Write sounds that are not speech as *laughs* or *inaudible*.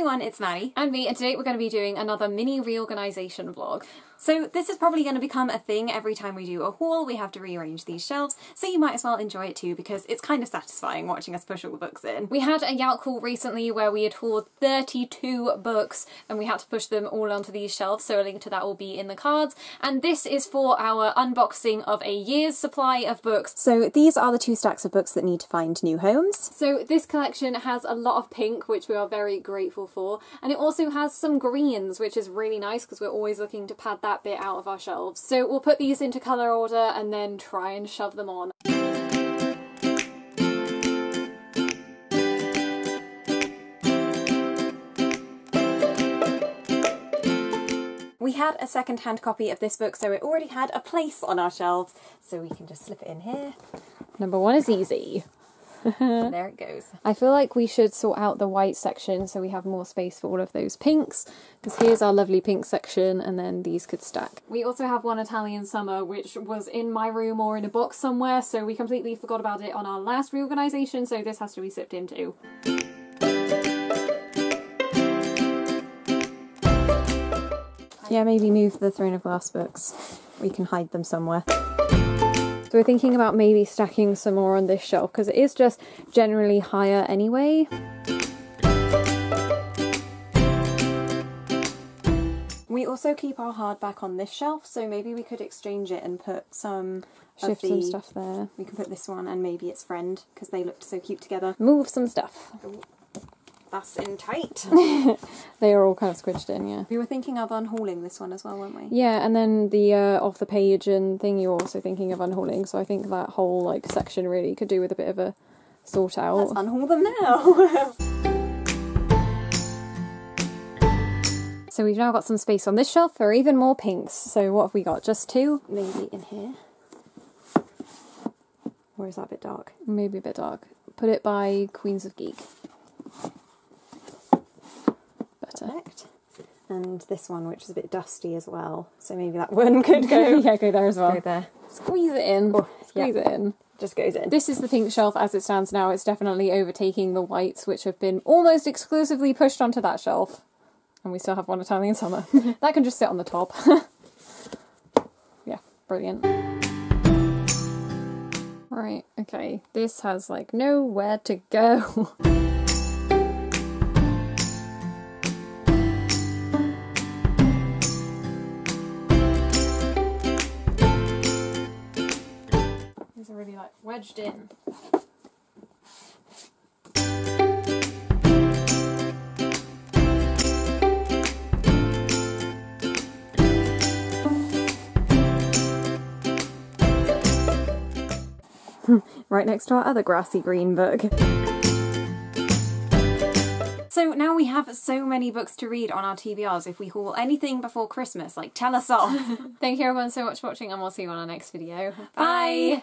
everyone, it's Maddie. And me, and today we're going to be doing another mini reorganisation vlog. So this is probably going to become a thing every time we do a haul, we have to rearrange these shelves, so you might as well enjoy it too because it's kind of satisfying watching us push all the books in. We had a Yout haul recently where we had hauled 32 books and we had to push them all onto these shelves, so a link to that will be in the cards. And this is for our unboxing of a year's supply of books. So these are the two stacks of books that need to find new homes. So this collection has a lot of pink, which we are very grateful for, and it also has some greens, which is really nice because we're always looking to pad that bit out of our shelves. So we'll put these into colour order and then try and shove them on. We had a second-hand copy of this book, so it already had a place on our shelves, so we can just slip it in here. Number one is easy. *laughs* there it goes. I feel like we should sort out the white section so we have more space for all of those pinks. Because here's our lovely pink section, and then these could stack. We also have one Italian Summer, which was in my room or in a box somewhere, so we completely forgot about it on our last reorganisation, so this has to be sipped into. Yeah, maybe move the Throne of Glass books. We can hide them somewhere. So we're thinking about maybe stacking some more on this shelf because it is just generally higher anyway. We also keep our hardback on this shelf, so maybe we could exchange it and put some Shift the, some stuff there. We can put this one and maybe its friend because they looked so cute together. Move some stuff. That's in tight. *laughs* They are all kind of squished in, yeah. we were thinking of unhauling this one as well, weren't we? Yeah, and then the uh, off the page and thing you're also thinking of unhauling, so I think that whole like section really could do with a bit of a sort out. Let's unhaul them now. *laughs* So we've now got some space on this shelf for even more pinks. So what have we got? Just two? maybe in here. Or is that a bit dark? Maybe a bit dark. Put it by Queens of Geek. And this one, which is a bit dusty as well, so maybe that *laughs* one could go. *laughs* yeah, go there as well. Go there. Squeeze it in. Oh, Squeeze yeah. it in. Just goes in. This is the pink shelf as it stands now. It's definitely overtaking the whites, which have been almost exclusively pushed onto that shelf. And we still have one Italian summer. *laughs* that can just sit on the top. yeah, brilliant. Right, okay. This has like nowhere to go. Really like wedged in. *laughs* right next to our other grassy green book. So now we have so many books to read on our TBRs. If we haul anything before Christmas, like tell us off. *laughs* Thank you everyone so much for watching and we'll see you on our next video. Bye.